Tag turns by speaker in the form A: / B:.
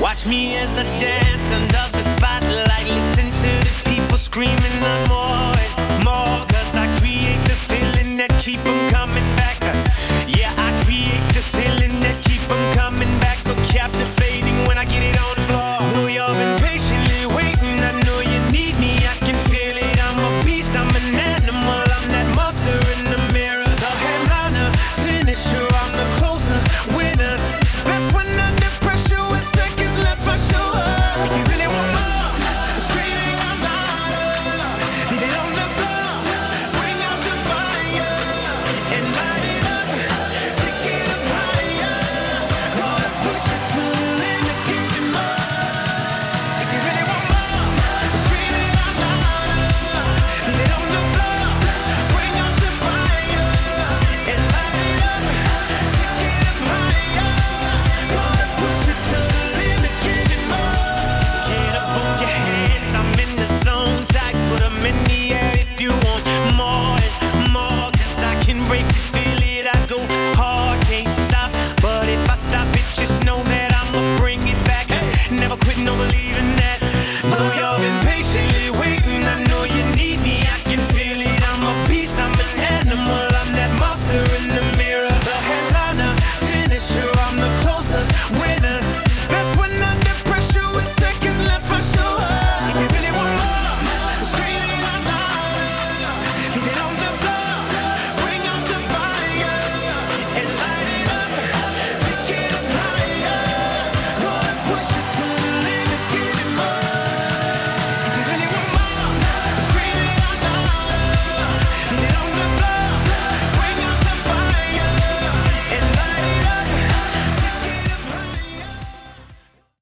A: Watch me as I dance under the spotlight. Listen to the people screaming. I'm more and more. Cause I create the feeling that keep them coming.